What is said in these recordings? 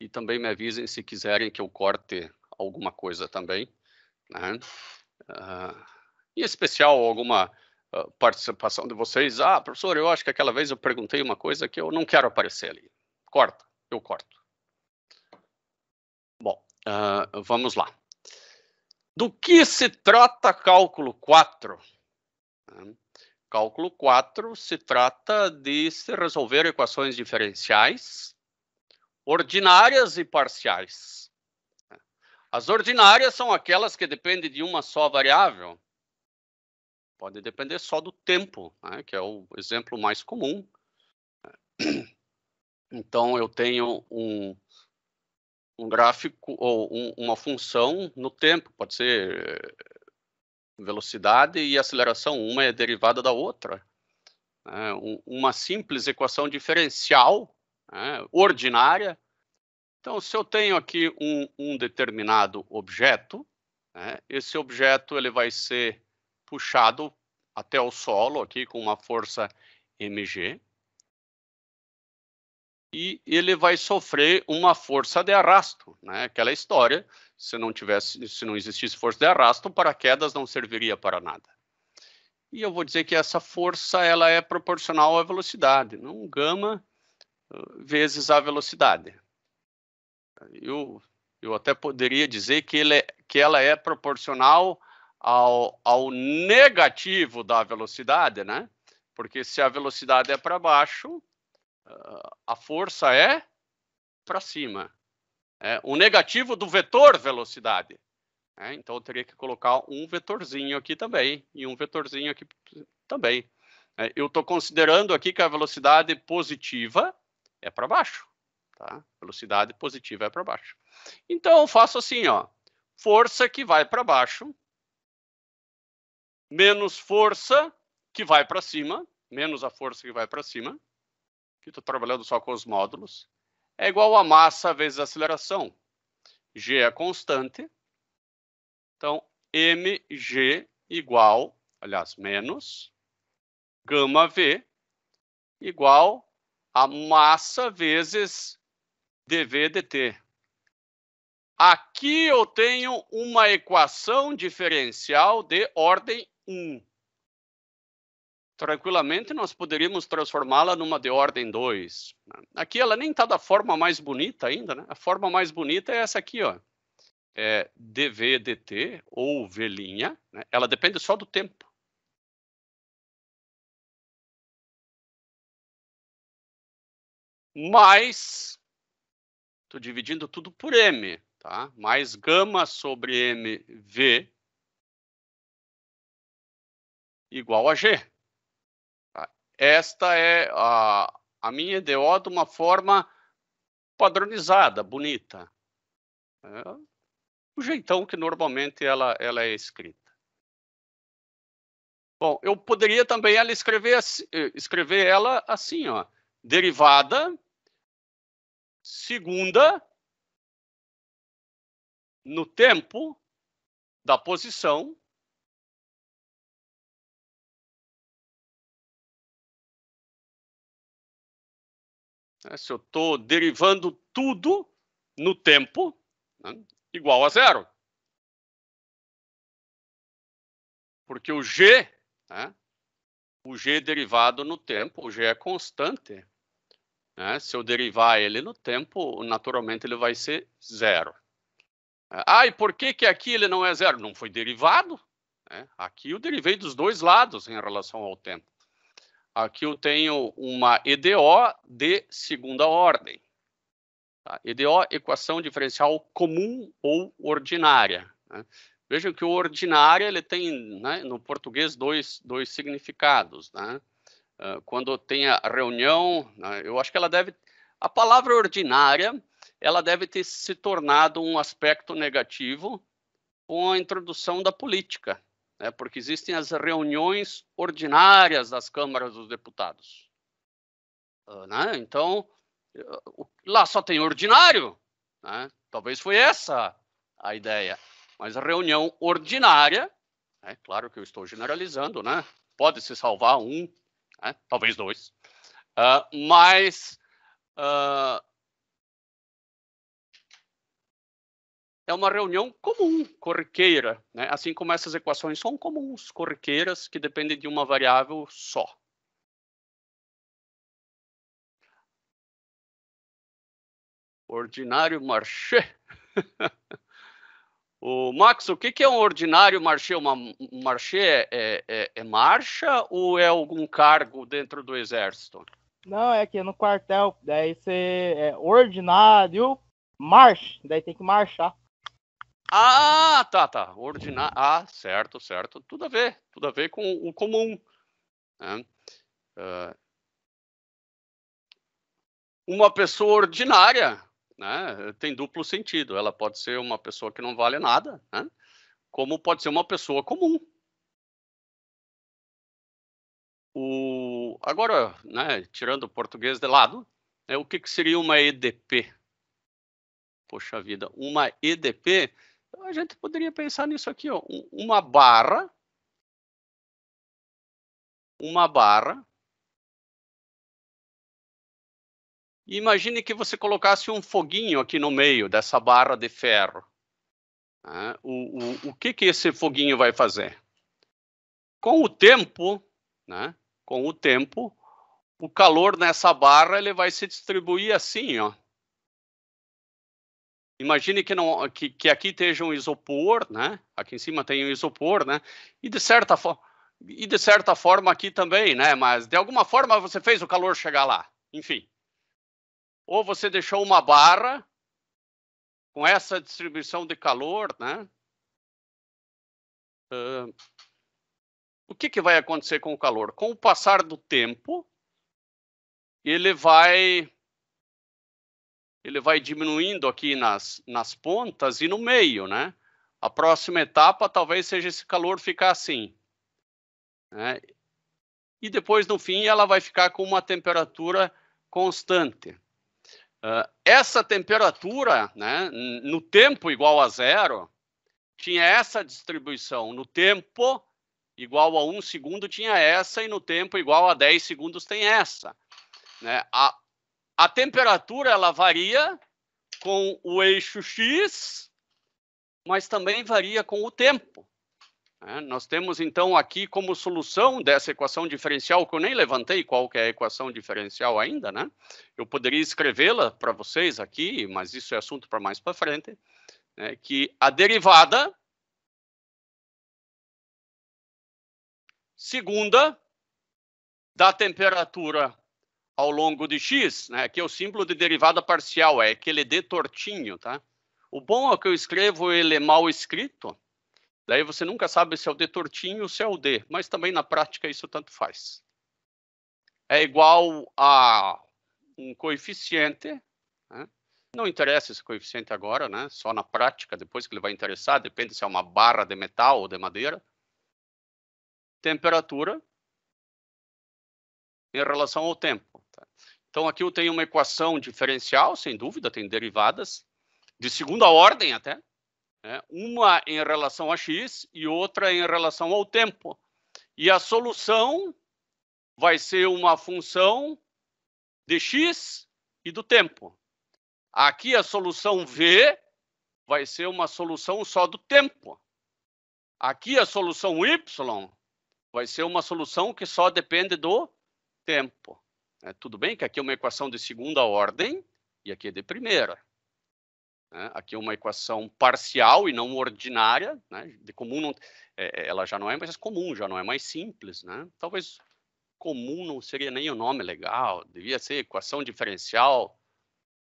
E também me avisem se quiserem que eu corte alguma coisa também, né? Uh, em especial alguma uh, participação de vocês. Ah, professor, eu acho que aquela vez eu perguntei uma coisa que eu não quero aparecer ali. Corta, eu corto. Bom, uh, vamos lá. Do que se trata cálculo 4? Cálculo 4 se trata de se resolver equações diferenciais ordinárias e parciais. As ordinárias são aquelas que dependem de uma só variável. Pode depender só do tempo, né, que é o exemplo mais comum. Então, eu tenho um, um gráfico ou um, uma função no tempo, pode ser velocidade e aceleração, uma é derivada da outra. É, um, uma simples equação diferencial é, ordinária. Então, se eu tenho aqui um, um determinado objeto, é, esse objeto ele vai ser puxado até o solo aqui com uma força mg e ele vai sofrer uma força de arrasto, né? Aquela história, se não tivesse, se não existisse força de arrasto, paraquedas não serviria para nada. E eu vou dizer que essa força ela é proporcional à velocidade, não gama vezes a velocidade. Eu, eu até poderia dizer que, ele é, que ela é proporcional ao, ao negativo da velocidade, né? Porque se a velocidade é para baixo, a força é para cima. É o negativo do vetor velocidade. É, então, eu teria que colocar um vetorzinho aqui também e um vetorzinho aqui também. É, eu estou considerando aqui que a velocidade positiva é para baixo. Tá? Velocidade positiva é para baixo. Então, eu faço assim, ó. Força que vai para baixo, menos força que vai para cima, menos a força que vai para cima, que estou trabalhando só com os módulos, é igual a massa vezes a aceleração. G é constante. Então, mg igual, aliás, menos gama v igual a massa vezes dv dt. Aqui eu tenho uma equação diferencial de ordem 1 tranquilamente nós poderíamos transformá-la numa de ordem 2. Aqui ela nem está da forma mais bonita ainda, né? A forma mais bonita é essa aqui, ó. É dv dt ou v', né? ela depende só do tempo. Mais, estou dividindo tudo por m, tá? Mais gama sobre mv igual a g. Esta é a, a minha EDO de uma forma padronizada, bonita. É o jeitão que normalmente ela, ela é escrita. Bom, eu poderia também ela escrever, assim, escrever ela assim, ó, derivada segunda no tempo da posição Né? Se eu estou derivando tudo no tempo, né? igual a zero. Porque o g, né? o g derivado no tempo, o g é constante. Né? Se eu derivar ele no tempo, naturalmente ele vai ser zero. Ah, e por que, que aqui ele não é zero? Não foi derivado. Né? Aqui eu derivei dos dois lados em relação ao tempo. Aqui eu tenho uma EDO de segunda ordem. Tá? EDO, equação diferencial comum ou ordinária. Né? Vejam que o ordinária ele tem, né, no português, dois, dois significados. Né? Uh, quando tem a reunião, né, eu acho que ela deve... A palavra ordinária, ela deve ter se tornado um aspecto negativo com a introdução da política né, porque existem as reuniões ordinárias das câmaras dos deputados. Uh, né? Então, lá só tem ordinário. Né? Talvez foi essa a ideia. Mas a reunião ordinária, é claro que eu estou generalizando, né? pode se salvar um, né? talvez dois, uh, mas é uma reunião comum, corriqueira, né? assim como essas equações são comuns, corriqueiras, que dependem de uma variável só. Ordinário marché. o Max, o que, que é um ordinário marché? Uma marché é, é, é marcha ou é algum cargo dentro do exército? Não, é aqui no quartel. Daí você é ordinário, marcha. Daí tem que marchar. Ah, tá, tá. Ordinário. Ah, certo, certo. Tudo a ver. Tudo a ver com o comum. Né? Uh, uma pessoa ordinária né, tem duplo sentido. Ela pode ser uma pessoa que não vale nada, né, como pode ser uma pessoa comum. O, agora, né, tirando o português de lado, é, o que, que seria uma EDP? Poxa vida, uma EDP a gente poderia pensar nisso aqui, ó, uma barra, uma barra. Imagine que você colocasse um foguinho aqui no meio dessa barra de ferro. Né? O, o, o que, que esse foguinho vai fazer? Com o tempo, né? com o tempo, o calor nessa barra ele vai se distribuir assim, ó. Imagine que, não, que, que aqui esteja um isopor, né? Aqui em cima tem um isopor, né? E de certa forma, e de certa forma aqui também, né? Mas de alguma forma você fez o calor chegar lá. Enfim. Ou você deixou uma barra com essa distribuição de calor, né? Uh, o que, que vai acontecer com o calor? Com o passar do tempo, ele vai ele vai diminuindo aqui nas, nas pontas e no meio, né? A próxima etapa talvez seja esse calor ficar assim. Né? E depois, no fim, ela vai ficar com uma temperatura constante. Uh, essa temperatura, né, no tempo igual a zero, tinha essa distribuição. No tempo igual a um segundo tinha essa, e no tempo igual a 10 segundos tem essa. Né? A, a temperatura ela varia com o eixo x, mas também varia com o tempo. É, nós temos então aqui como solução dessa equação diferencial, que eu nem levantei qual que é a equação diferencial ainda, né? Eu poderia escrevê-la para vocês aqui, mas isso é assunto para mais para frente, né? que a derivada segunda da temperatura ao longo de x, né? Aqui é o símbolo de derivada parcial, é aquele D tortinho, tá? O bom é que eu escrevo ele mal escrito, daí você nunca sabe se é o D tortinho ou se é o D, mas também na prática isso tanto faz. É igual a um coeficiente, né? não interessa esse coeficiente agora, né? Só na prática, depois que ele vai interessar, depende se é uma barra de metal ou de madeira. Temperatura em relação ao tempo. Tá? Então, aqui eu tenho uma equação diferencial, sem dúvida, tem derivadas de segunda ordem até, né? uma em relação a x e outra em relação ao tempo. E a solução vai ser uma função de x e do tempo. Aqui a solução v vai ser uma solução só do tempo. Aqui a solução y vai ser uma solução que só depende do tempo. É, tudo bem que aqui é uma equação de segunda ordem e aqui é de primeira. Né? Aqui é uma equação parcial e não ordinária, né? de comum não, é, é, ela já não é mais comum, já não é mais simples. Né? Talvez comum não seria nem o nome legal, devia ser equação diferencial,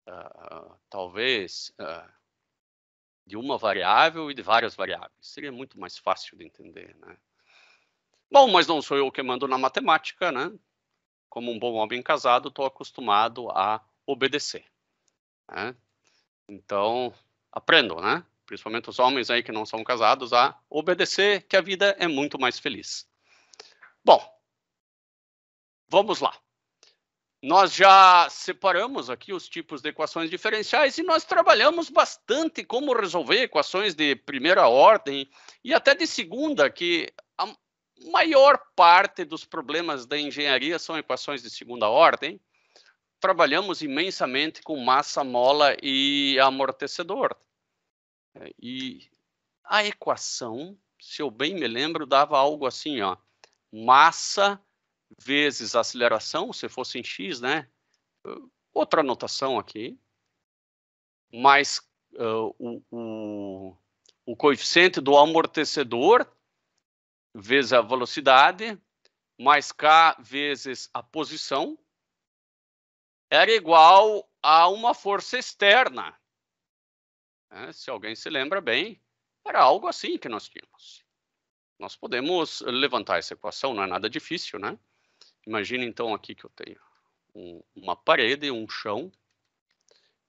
uh, talvez uh, de uma variável e de várias variáveis. Seria muito mais fácil de entender. Né? Bom, mas não sou eu que mando na matemática, né? como um bom homem casado, estou acostumado a obedecer. Né? Então, aprendam, né? Principalmente os homens aí que não são casados, a obedecer, que a vida é muito mais feliz. Bom, vamos lá. Nós já separamos aqui os tipos de equações diferenciais e nós trabalhamos bastante como resolver equações de primeira ordem e até de segunda, que maior parte dos problemas da engenharia são equações de segunda ordem. Trabalhamos imensamente com massa, mola e amortecedor. É, e a equação, se eu bem me lembro, dava algo assim, ó, massa vezes aceleração, se fosse em x, né? Outra anotação aqui, mais uh, o, o, o coeficiente do amortecedor vezes a velocidade, mais k vezes a posição, era igual a uma força externa. É, se alguém se lembra bem, era algo assim que nós tínhamos. Nós podemos levantar essa equação, não é nada difícil, né? Imagine então aqui que eu tenho um, uma parede, um chão,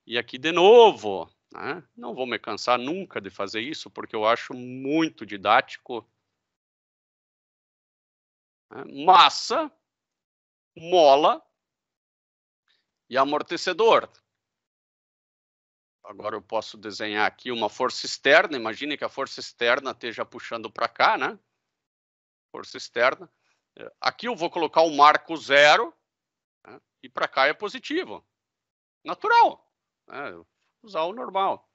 e aqui de novo, né? não vou me cansar nunca de fazer isso, porque eu acho muito didático. Né? Massa, mola e amortecedor. Agora eu posso desenhar aqui uma força externa. Imagine que a força externa esteja puxando para cá, né? Força externa. Aqui eu vou colocar o marco zero né? e para cá é positivo. Natural. Né? Usar o normal.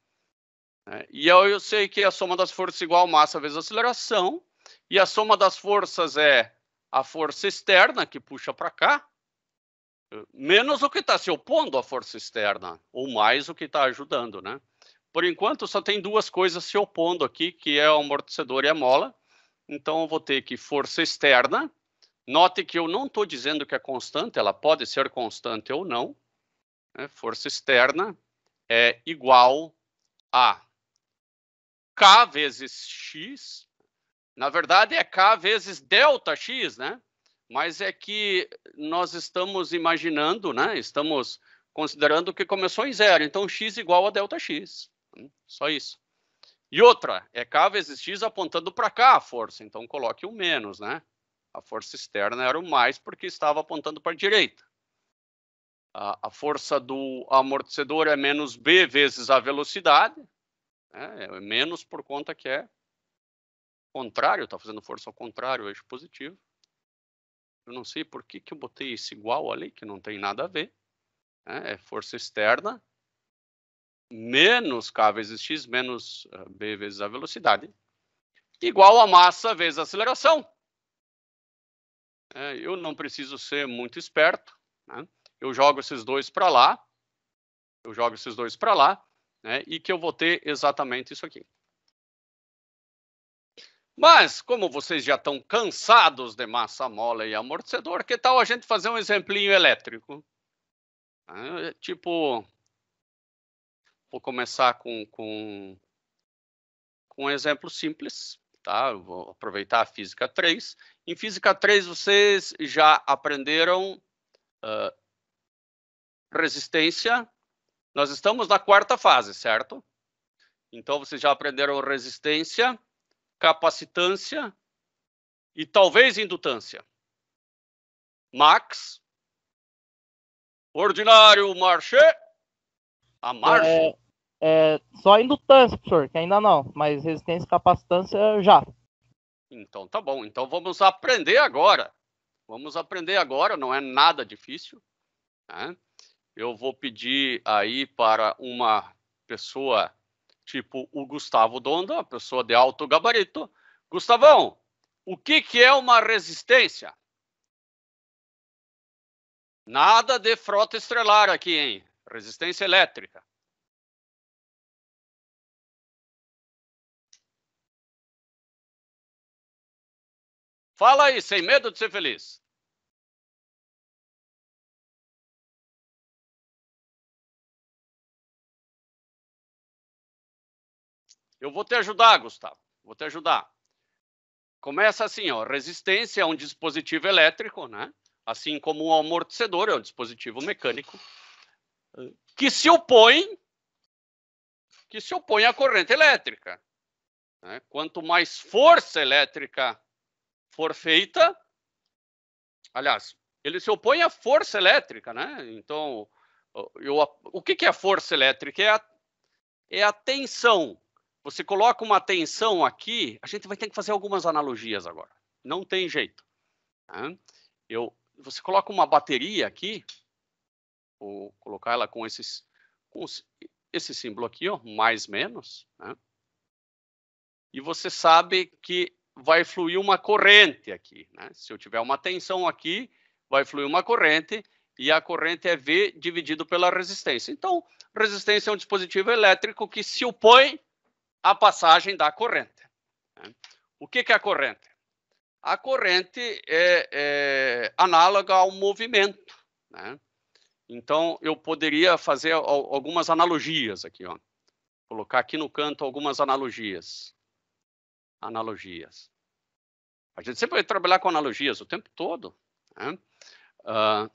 Né? E eu, eu sei que a soma das forças é igual a massa vezes a aceleração. E a soma das forças é a força externa que puxa para cá, menos o que está se opondo à força externa, ou mais o que está ajudando, né? Por enquanto, só tem duas coisas se opondo aqui, que é o amortecedor e a mola. Então, eu vou ter que força externa. Note que eu não estou dizendo que é constante, ela pode ser constante ou não. Né? Força externa é igual a K vezes X. Na verdade, é K vezes delta X, né? Mas é que nós estamos imaginando, né? Estamos considerando que começou em zero, então x igual a delta x. Só isso. E outra, é k vezes x apontando para cá a força, então coloque o menos, né? A força externa era o mais porque estava apontando para a direita. A, a, força do amortecedor é menos b vezes a velocidade, né? é menos por conta que é contrário, está fazendo força ao contrário, eixo positivo. Eu não sei por que, que eu botei esse igual ali, que não tem nada a ver. Né? É força externa menos K vezes X menos eh, B vezes a velocidade, igual a massa vezes a aceleração. É, eu não preciso ser muito esperto. Né? Eu jogo esses dois para lá. Eu jogo esses dois para lá. Né? E que eu vou ter exatamente isso aqui. Mas, como vocês já estão cansados de massa mola e amortecedor, que tal a gente fazer um exemplinho elétrico? É, tipo, vou começar com, com, com um exemplo simples, tá? vou aproveitar a física 3. Em física 3, vocês já aprenderam uh, resistência. Nós estamos na quarta fase, certo? Então, vocês já aprenderam resistência capacitância e talvez indutância. Max, ordinário marché, a marcha. É, é, só indutância, professor, que ainda não, mas resistência e capacitância já. Então tá bom, então vamos aprender agora. Vamos aprender agora, não é nada difícil. Né? Eu vou pedir aí para uma pessoa tipo o Gustavo Donda, uma pessoa de alto gabarito. Gustavão, o que, que é uma resistência? Nada de frota estrelar aqui, hein? Resistência elétrica. Fala aí, sem medo de ser feliz. Eu vou te ajudar, Gustavo. Vou te ajudar. Começa assim, ó, resistência é um dispositivo elétrico, né? Assim como um amortecedor é um dispositivo mecânico que se opõe que se opõe à corrente elétrica. Né? Quanto mais força elétrica for feita, aliás, ele se opõe à força elétrica, né? Então, eu, o que, que é força elétrica? É a, é a tensão você coloca uma tensão aqui, a gente vai ter que fazer algumas analogias agora. Não tem jeito. Né? Eu, você coloca uma bateria aqui, vou colocar ela com, esses, com esse símbolo aqui, ó, mais menos. Né? e você sabe que vai fluir uma corrente aqui. Né? Se eu tiver uma tensão aqui, vai fluir uma corrente e a corrente é V dividido pela resistência. Então, resistência é um dispositivo elétrico que se opõe à passagem da corrente. Né? O que, que é a corrente? A corrente é, é análoga ao movimento. Né? Então, eu poderia fazer algumas analogias aqui. Ó. Colocar aqui no canto algumas analogias. Analogias. A gente sempre vai trabalhar com analogias o tempo todo. Né? Uh,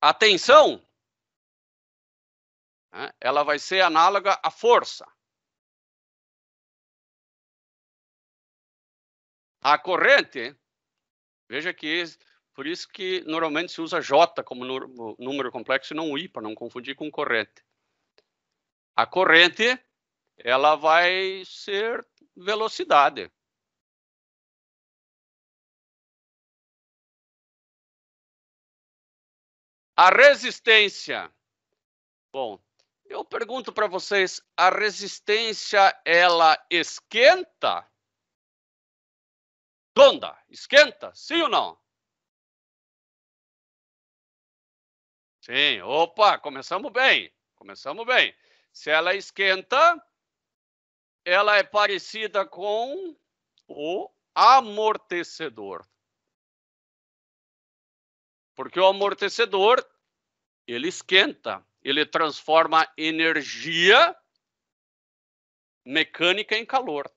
a tensão, né, ela vai ser análoga à força. A corrente, veja que por isso que normalmente se usa J como número complexo e não I, para não confundir com corrente. A corrente, ela vai ser velocidade. A resistência. Bom, eu pergunto para vocês, a resistência ela esquenta? Donda, esquenta? Sim ou não? Sim, opa, começamos bem. Começamos bem. Se ela esquenta, ela é parecida com o amortecedor. Porque o amortecedor, ele esquenta, ele transforma energia mecânica em calor.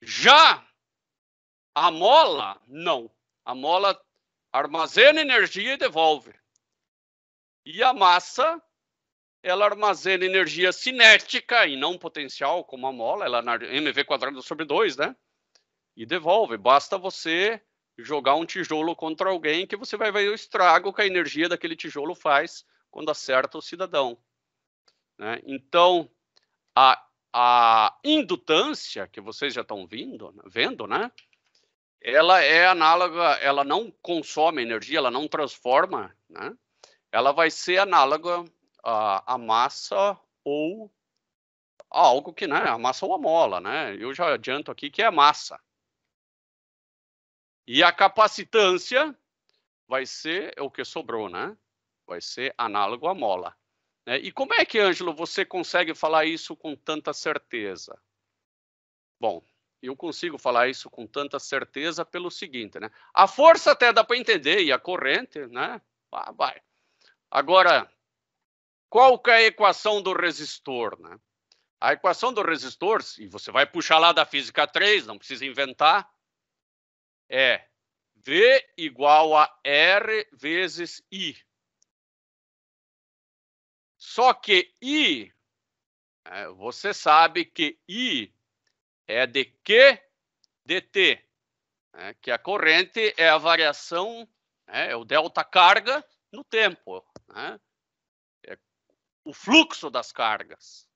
Já a mola, não. A mola armazena energia e devolve. E a massa, ela armazena energia cinética e não potencial, como a mola, ela é mv quadrado sobre 2, né? E devolve. Basta você jogar um tijolo contra alguém que você vai ver o estrago que a energia daquele tijolo faz quando acerta o cidadão. Né? Então, a, a indutância que vocês já estão vindo, vendo, né? Ela é análoga, ela não consome energia, ela não transforma, né? Ela vai ser análoga à, à massa ou a algo que, né? A massa ou a mola, né? Eu já adianto aqui que é a massa. E a capacitância vai ser o que sobrou, né? Vai ser análogo à mola. Né? E como é que, Ângelo, você consegue falar isso com tanta certeza? Bom, eu consigo falar isso com tanta certeza pelo seguinte, né? A força até dá para entender e a corrente, né? Ah, vai. Agora, qual que é a equação do resistor, né? A equação do resistor, e você vai puxar lá da física 3, não precisa inventar, é V igual a R vezes I. Só que I, é, você sabe que I é de Q dt, né, que a corrente é a variação, né, é o delta carga no tempo, né, é o fluxo das cargas.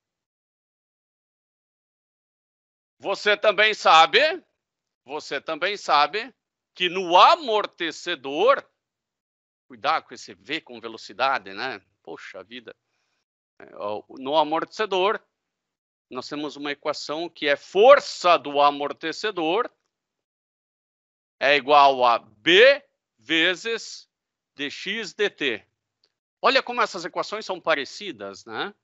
Você também sabe, você também sabe que no amortecedor, cuidado com esse V com velocidade, né? Poxa vida. É, no amortecedor, nós temos uma equação que é força do amortecedor é igual a B vezes dx dt. Olha como essas equações são parecidas, né?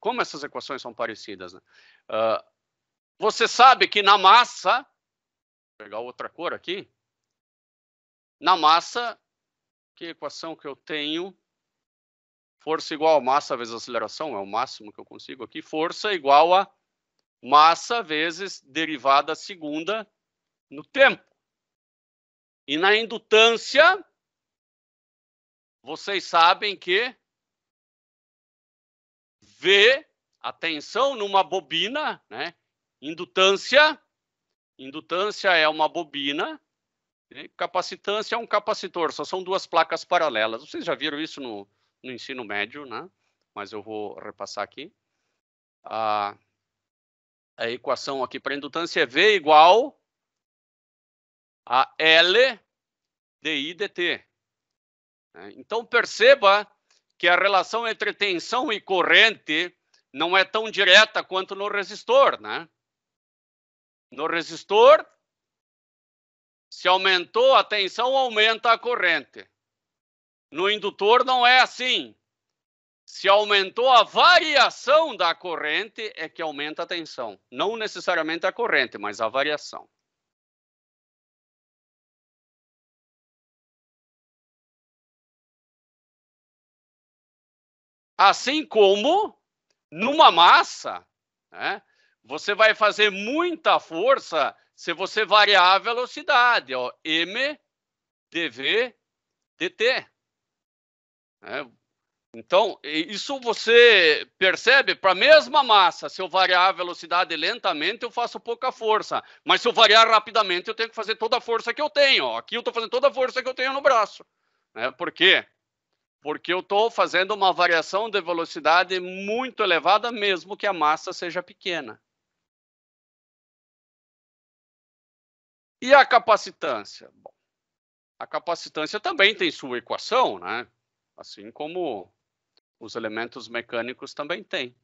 Como essas equações são parecidas. Né? Uh, você sabe que na massa, vou pegar outra cor aqui, na massa, que equação que eu tenho Força igual a massa vezes aceleração, é o máximo que eu consigo aqui. Força igual a massa vezes derivada segunda no tempo. E na indutância, vocês sabem que V, a tensão numa bobina, né? Indutância, indutância é uma bobina, né? capacitância é um capacitor, só são duas placas paralelas. Vocês já viram isso no, no ensino médio, né? mas eu vou repassar aqui. A, a equação aqui para indutância é V igual a L di dt. Né? Então, perceba que a relação entre tensão e corrente não é tão direta quanto no resistor, né? No resistor, se aumentou a tensão, aumenta a corrente. No indutor não é assim. Se aumentou a variação da corrente, é que aumenta a tensão. Não necessariamente a corrente, mas a variação. Assim como numa massa, né, você vai fazer muita força se você variar a velocidade, ó, m dv dt. É, então, isso você percebe para a mesma massa. Se eu variar a velocidade lentamente, eu faço pouca força. Mas se eu variar rapidamente, eu tenho que fazer toda a força que eu tenho. Aqui eu estou fazendo toda a força que eu tenho no braço. Né? Por quê? Porque eu estou fazendo uma variação de velocidade muito elevada, mesmo que a massa seja pequena. E a capacitância? Bom, a capacitância também tem sua equação, né? Assim como os elementos mecânicos também têm.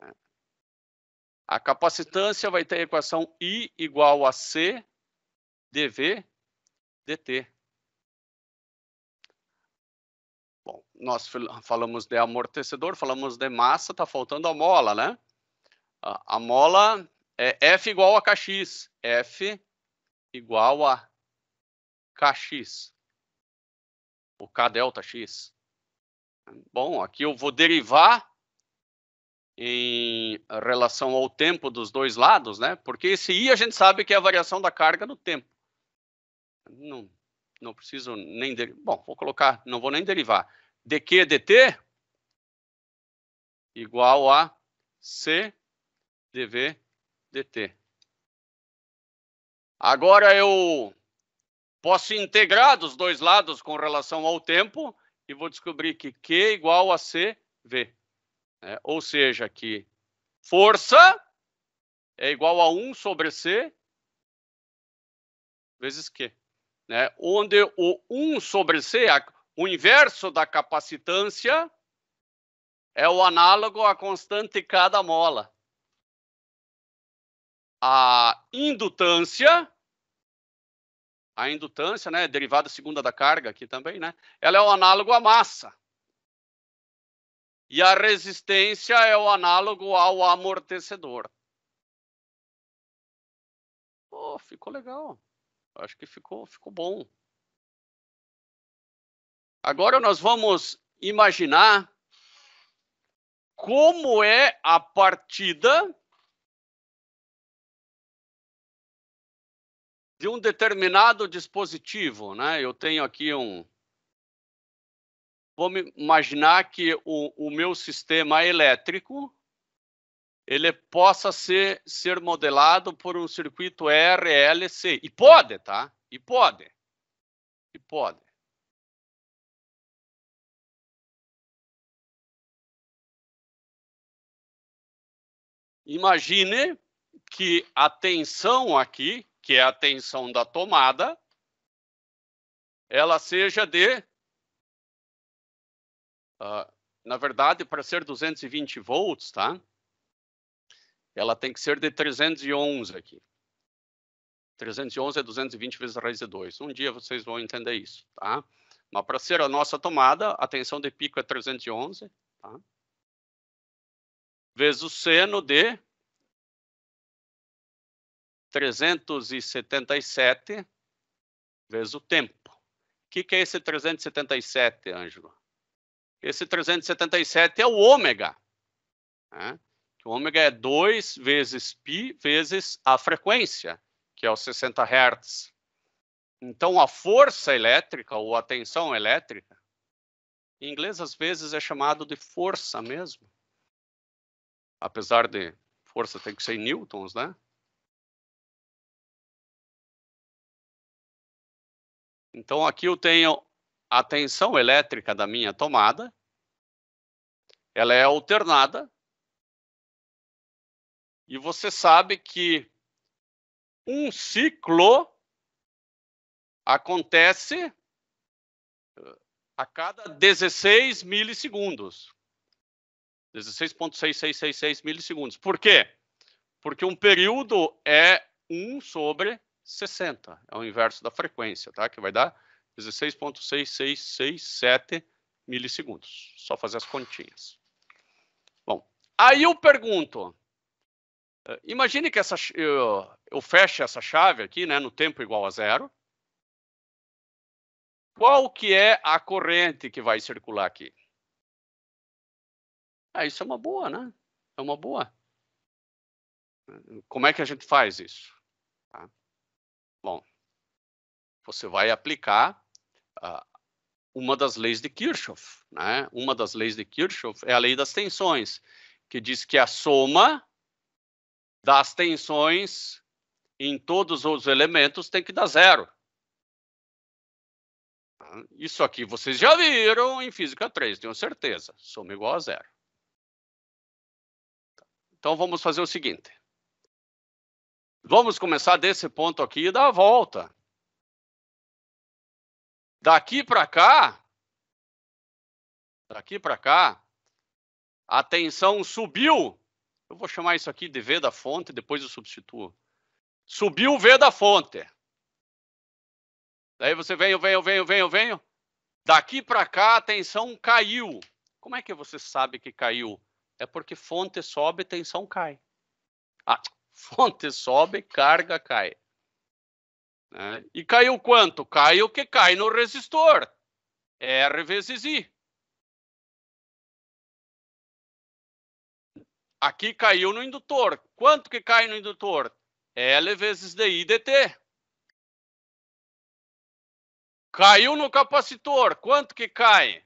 Né? A capacitância vai ter a equação I igual a C dV dt. Bom, nós falamos de amortecedor, falamos de massa, está faltando a mola, né? A, a mola é F igual a Kx. F igual a Kx. O K delta X. Bom, aqui eu vou derivar em relação ao tempo dos dois lados, né? Porque esse i a gente sabe que é a variação da carga no tempo. Não, não preciso nem... Bom, vou colocar, não vou nem derivar. dq dt igual a c dv dt. Agora eu posso integrar dos dois lados com relação ao tempo e vou descobrir que Q é igual a CV. Né? Ou seja, que força é igual a 1 sobre C vezes Q. Né? Onde o 1 sobre C, o inverso da capacitância, é o análogo à constante K da mola. A indutância a indutância, né, derivada segunda da carga aqui também, né, ela é o análogo à massa. E a resistência é o análogo ao amortecedor. Pô, ficou legal. Acho que ficou, ficou bom. Agora nós vamos imaginar como é a partida de um determinado dispositivo, né? Eu tenho aqui um. Vamos imaginar que o, o meu sistema elétrico ele possa ser, ser modelado por um circuito RLC. E pode, tá? E pode. E pode. Imagine que a tensão aqui que é a tensão da tomada, ela seja de, uh, na verdade, para ser 220 volts, tá? Ela tem que ser de 311 aqui. 311 é 220 vezes raiz de 2. Um dia vocês vão entender isso, tá? Mas para ser a nossa tomada, a tensão de pico é 311, tá? Vezes o seno de 377 vezes o tempo. O que, que é esse 377, Ângelo? Esse 377 é o ômega. Né? O ômega é 2 vezes π vezes a frequência, que é os 60 Hz. Então, a força elétrica, ou a tensão elétrica, em inglês às vezes é chamado de força mesmo. Apesar de força tem que ser em newtons, né? Então, aqui eu tenho a tensão elétrica da minha tomada. Ela é alternada. E você sabe que um ciclo acontece a cada 16 milissegundos. 16.6666 milissegundos. Por quê? Porque um período é 1 sobre 60. É o inverso da frequência, tá? Que vai dar 16.6667 milissegundos. Só fazer as continhas. Bom, aí eu pergunto, eh, imagine que essa, eu, eu feche essa chave aqui, né, no tempo igual a zero. Qual que é a corrente que vai circular aqui? Ah, isso é uma boa, né? É uma boa. Como é que a gente faz isso? Tá? Bom, você vai aplicar uh, uma das leis de Kirchhoff. Né? Uma das leis de Kirchhoff é a lei das tensões, que diz que a soma das tensões em todos os elementos tem que dar zero. Isso aqui vocês já viram em Física 3, tenho certeza. Soma igual a zero. Então vamos fazer o seguinte. Vamos começar desse ponto aqui e dar a volta. Daqui para cá, daqui para cá, a tensão subiu. Eu vou chamar isso aqui de V da fonte, depois eu substituo. Subiu o V da fonte. Daí você vem, vem, vem, vem, vem. Daqui para cá a tensão caiu. Como é que você sabe que caiu? É porque fonte sobe, tensão cai. Ah, fonte sobe, carga cai. Né? E caiu quanto? Cai o que cai no resistor. R vezes I. Aqui caiu no indutor. Quanto que cai no indutor? L vezes DI dt. Caiu no capacitor. Quanto que cai?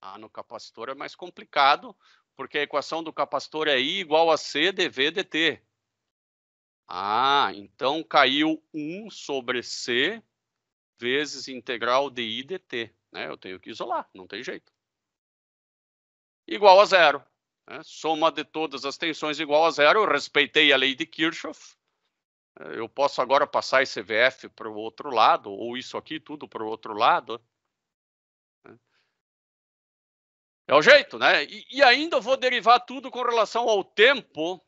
Ah, no capacitor é mais complicado, porque a equação do capacitor é I igual a C dV dt. Ah, então caiu 1 sobre C vezes integral de I dt. Né? Eu tenho que isolar, não tem jeito. Igual a zero. Né? Soma de todas as tensões igual a zero. Eu respeitei a lei de Kirchhoff. Eu posso agora passar esse VF para o outro lado, ou isso aqui tudo para o outro lado. É o jeito, né? E, e ainda vou derivar tudo com relação ao tempo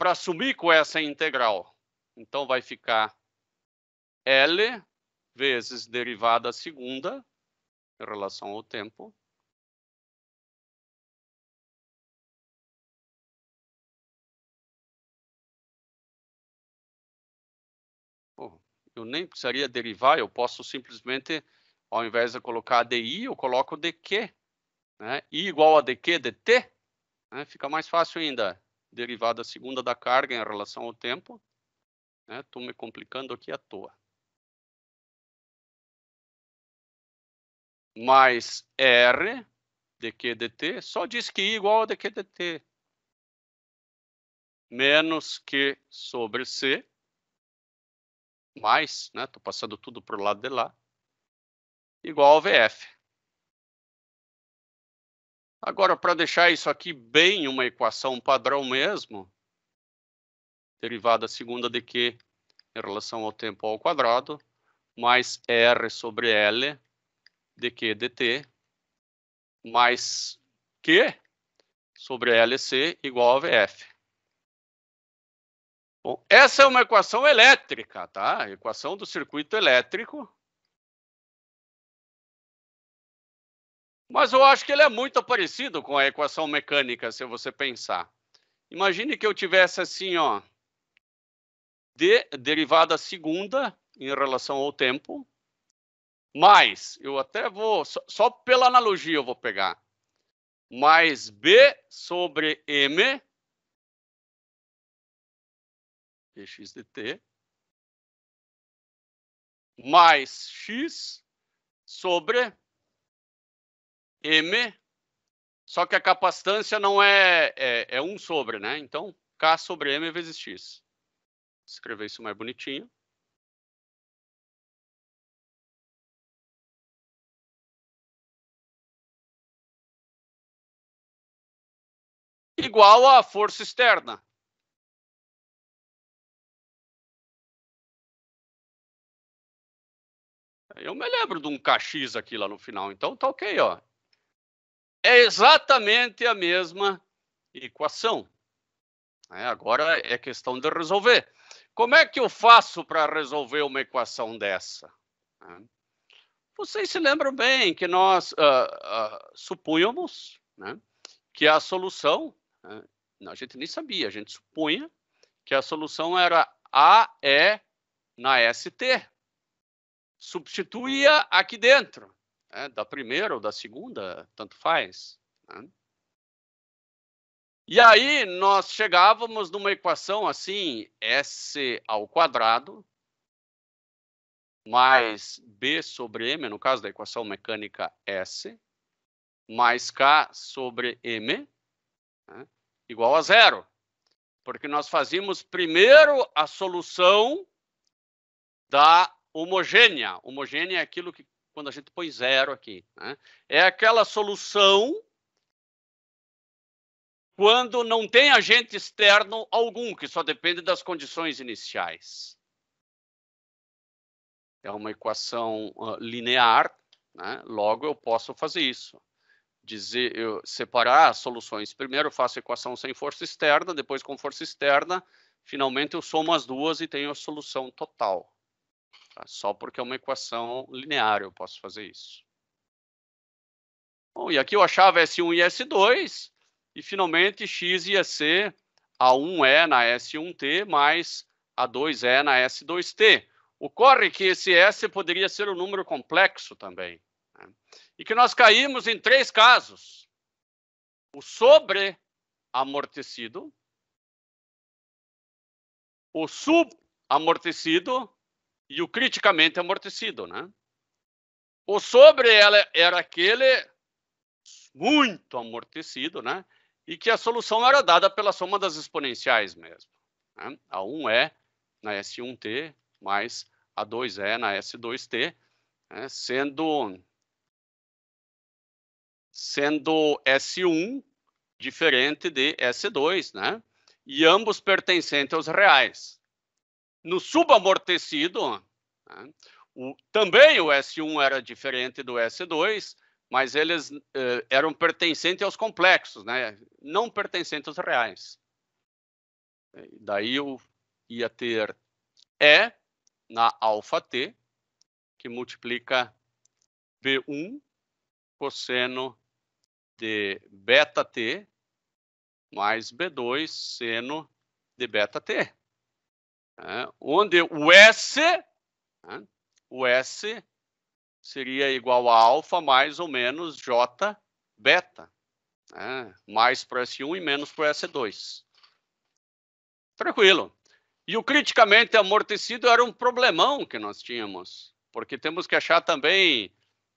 para assumir com essa integral. Então vai ficar L vezes derivada segunda em relação ao tempo. eu nem precisaria derivar, eu posso simplesmente, ao invés de colocar DI, eu coloco DQ. Né? I igual a dq dt, né? fica mais fácil ainda. Derivada segunda da carga em relação ao tempo. Estou né? me complicando aqui à toa. Mais R dq dt, só diz que I igual a dq dt. Menos Q sobre C. Mais, né? Estou passando tudo para o lado de lá. Igual ao VF. Agora, para deixar isso aqui bem uma equação padrão mesmo, derivada segunda de Q em relação ao tempo ao quadrado, mais R sobre L dq dt, mais Q sobre LC igual a VF. Bom, essa é uma equação elétrica, tá? Equação do circuito elétrico Mas eu acho que ele é muito parecido com a equação mecânica, se você pensar. Imagine que eu tivesse assim, ó, d derivada segunda em relação ao tempo, mais, eu até vou, só, só pela analogia eu vou pegar, mais b sobre m, dx dt, mais x sobre M, só que a capacitância não é, é, é 1 sobre, né? Então, K sobre M vezes X. Escrever isso mais bonitinho. Igual à força externa. Eu me lembro de um KX aqui lá no final, então tá ok, ó é exatamente a mesma equação. É, agora é questão de resolver. Como é que eu faço para resolver uma equação dessa? É. Vocês se lembram bem que nós uh, uh, supunhamos né, que a solução, né, a gente nem sabia, a gente supunha que a solução era AE na ST. Substituía aqui dentro, né, da primeira ou da segunda, tanto faz. Né? E aí nós chegávamos numa equação assim, S ao quadrado mais B sobre M, no caso da equação mecânica S, mais K sobre M, né, igual a zero. Porque nós fazíamos primeiro a solução da homogênea. Homogênea é aquilo que, quando a gente põe zero aqui, né, é aquela solução quando não tem agente externo algum, que só depende das condições iniciais. É uma equação uh, linear, né? logo eu posso fazer isso. Dizer, eu separar as soluções. Primeiro eu faço a equação sem força externa, depois com força externa, finalmente eu somo as duas e tenho a solução total. Tá? Só porque é uma equação linear eu posso fazer isso. Bom, e aqui eu achava S1 e S2, e finalmente x ia ser A1E na S1T mais A2E na S2T. Ocorre que esse S poderia ser um número complexo também. Né? E que nós caímos em três casos. O sobre-amortecido, o sub-amortecido e o criticamente amortecido. Né? O sobre era aquele muito amortecido, né? e que a solução era dada pela soma das exponenciais mesmo. Né? A 1 é na S1t mais a 2 é na S2t, né? sendo, sendo S1 diferente de S2, né? e ambos pertencentes aos reais. No subamortecido, né? o, também o S1 era diferente do S2, mas eles eh, eram pertencentes aos complexos, né? não pertencentes aos reais. Daí eu ia ter E na alfa t, que multiplica B1 cosseno de beta t mais B2 seno de beta t. É, onde o S, né, o S seria igual a alfa mais ou menos J beta, né? mais para S1 e menos para S2. Tranquilo. E o criticamente amortecido era um problemão que nós tínhamos, porque temos que achar também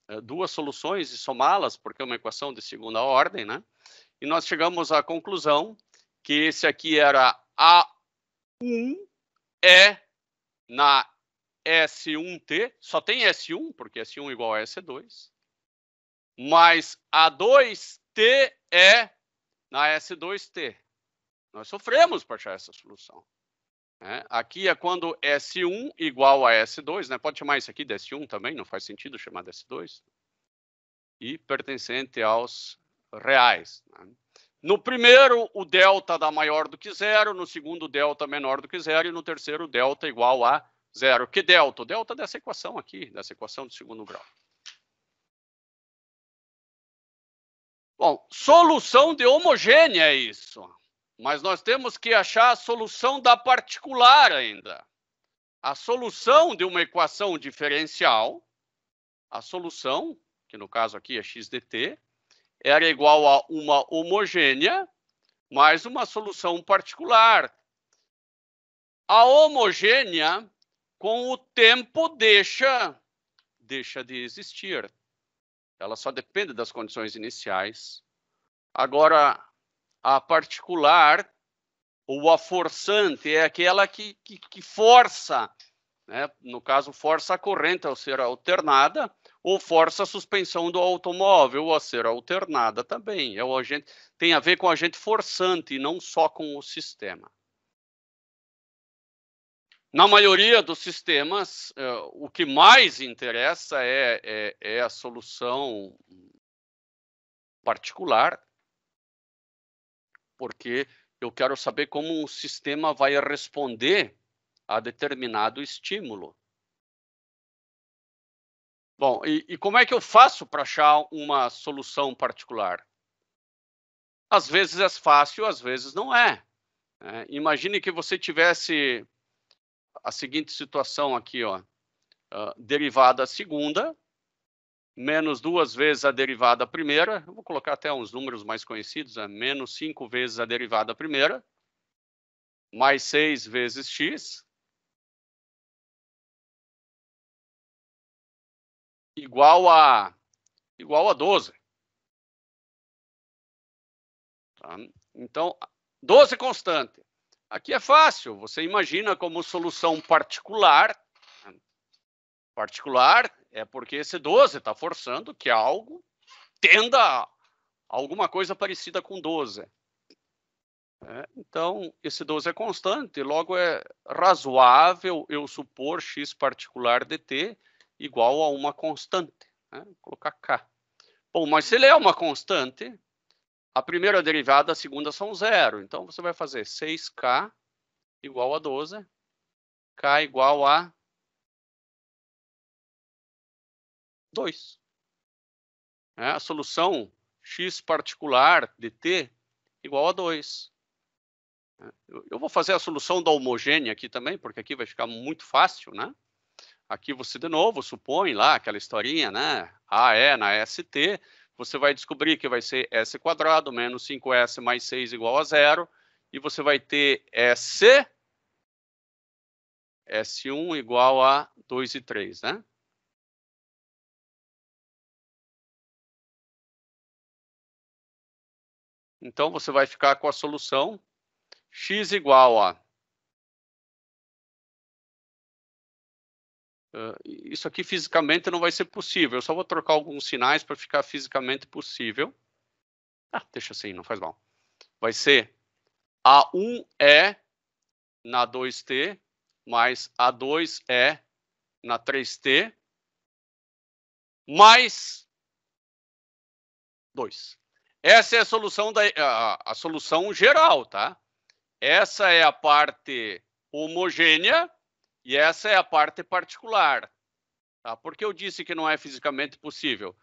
eh, duas soluções e somá-las, porque é uma equação de segunda ordem, né? E nós chegamos à conclusão que esse aqui era A1 é na S1T, só tem S1, porque S1 igual a S2, mais A2T é na S2T. Nós sofremos para achar essa solução. Né? Aqui é quando S1 igual a S2, né? pode chamar isso aqui de S1 também, não faz sentido chamar de S2. E pertencente aos reais. Né? No primeiro, o delta dá maior do que zero, no segundo, delta menor do que zero, e no terceiro, delta igual a zero. Que delta? O delta dessa equação aqui, dessa equação de segundo grau. Bom, solução de homogênea é isso. Mas nós temos que achar a solução da particular ainda. A solução de uma equação diferencial, a solução, que no caso aqui é x dt, era igual a uma homogênea mais uma solução particular. A homogênea com o tempo deixa deixa de existir. Ela só depende das condições iniciais. Agora, a particular ou a forçante é aquela que, que, que força, né? no caso, força a corrente ao ser alternada, ou força a suspensão do automóvel a ser alternada também. É o agente, tem a ver com o agente forçante e não só com o sistema. Na maioria dos sistemas, eh, o que mais interessa é, é, é a solução particular, porque eu quero saber como um sistema vai responder a determinado estímulo. Bom, e, e como é que eu faço para achar uma solução particular? Às vezes é fácil, às vezes não é. é imagine que você tivesse a seguinte situação aqui, ó, uh, derivada segunda, menos duas vezes a derivada primeira, vou colocar até uns números mais conhecidos, é menos cinco vezes a derivada primeira, mais seis vezes x, igual a igual a 12. Tá? Então, 12 constante. Aqui é fácil, você imagina como solução particular. Particular é porque esse 12 está forçando que algo tenda a alguma coisa parecida com 12. É, então, esse 12 é constante, logo é razoável eu supor x particular dt igual a uma constante. Né? Vou colocar k. Bom, mas se ele é uma constante, a primeira derivada a segunda são zero. Então, você vai fazer 6k igual a 12, k igual a 2. É, a solução x particular de t igual a 2. É, eu vou fazer a solução da homogênea aqui também, porque aqui vai ficar muito fácil, né? Aqui você, de novo, supõe lá aquela historinha, né? A é na ST, você vai descobrir que vai ser S quadrado menos 5S mais 6 igual a zero, e você vai ter S, S1 igual a 2 e 3, né? Então, você vai ficar com a solução x igual a Uh, isso aqui fisicamente não vai ser possível. Eu só vou trocar alguns sinais para ficar fisicamente possível. Ah, deixa assim, não faz mal. Vai ser A1E na 2T mais A2E na 3T mais 2. Essa é a solução da a, a solução geral, tá? Essa é a parte homogênea e essa é a parte particular. Tá? Por que eu disse que não é fisicamente possível?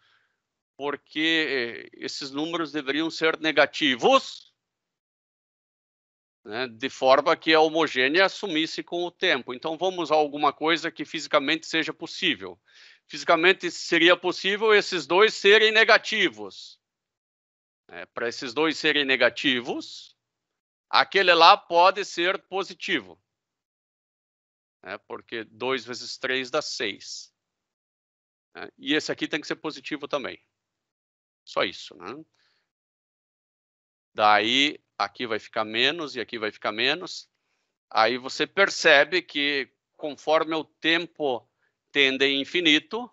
Porque eh, esses números deveriam ser negativos, né, de forma que a homogênea sumisse com o tempo. Então, vamos a alguma coisa que fisicamente seja possível. Fisicamente seria possível esses dois serem negativos. É, Para esses dois serem negativos, aquele lá pode ser positivo né? porque 2 vezes 3 dá 6. Né? E esse aqui tem que ser positivo também. Só isso. Né? Daí, aqui vai ficar menos e aqui vai ficar menos. Aí você percebe que conforme o tempo tende a infinito,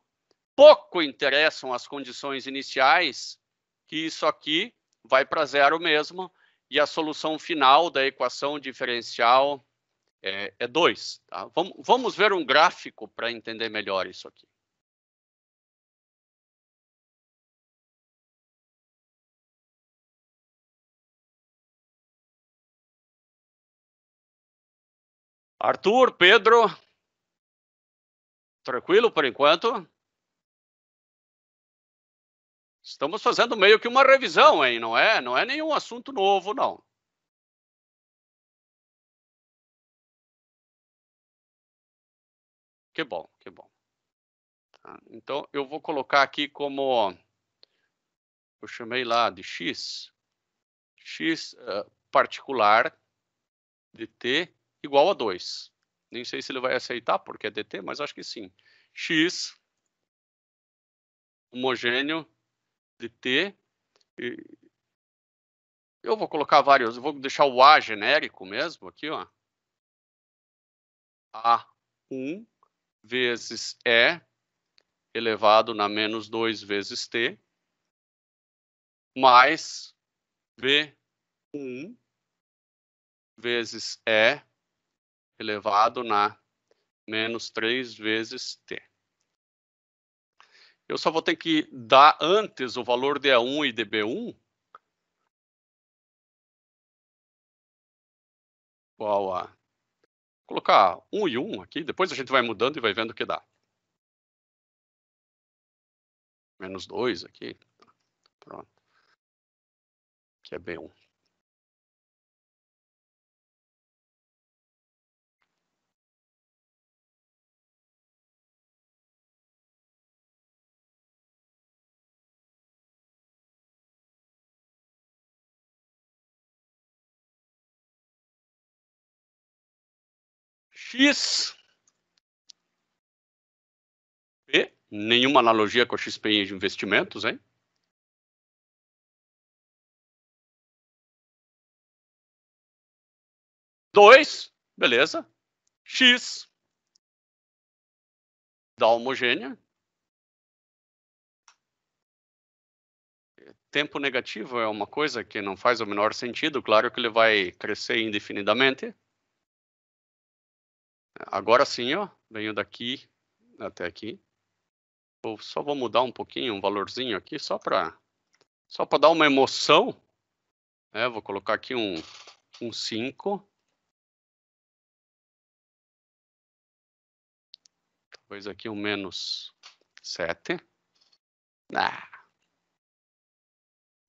pouco interessam as condições iniciais, que isso aqui vai para zero mesmo, e a solução final da equação diferencial é 2. Tá? Vamos, vamos ver um gráfico para entender melhor isso aqui. Arthur, Pedro, tranquilo por enquanto? Estamos fazendo meio que uma revisão, hein? Não é? Não é nenhum assunto novo, não. Que bom, que bom. Tá, então, eu vou colocar aqui como eu chamei lá de x, x uh, particular de t igual a 2. Nem sei se ele vai aceitar porque é dt, mas acho que sim. x homogêneo de t. eu vou colocar vários, eu vou deixar o a genérico mesmo aqui, ó. A1 vezes E elevado na menos 2 vezes T, mais V1 vezes E elevado na menos 3 vezes T. Eu só vou ter que dar antes o valor de A1 e de B1 igual a... Colocar 1 e 1 aqui, depois a gente vai mudando e vai vendo o que dá. Menos 2 aqui. Pronto. Aqui é B1. X. P. Nenhuma analogia com a XP de investimentos, hein? Dois, beleza. X da homogênea. Tempo negativo é uma coisa que não faz o menor sentido. Claro que ele vai crescer indefinidamente. Agora sim, ó, venho daqui até aqui. Eu só vou mudar um pouquinho, um valorzinho aqui, só para só dar uma emoção. É, vou colocar aqui um, um 5. Depois aqui um menos 7. Ah,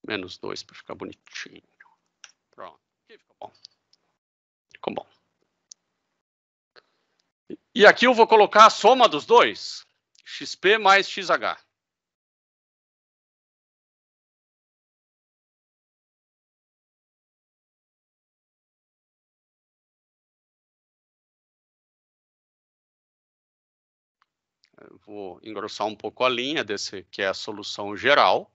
menos 2 para ficar bonitinho. Pronto. Aqui ficou bom. Ficou bom. E aqui eu vou colocar a soma dos dois, XP mais XH. Vou engrossar um pouco a linha desse que é a solução geral.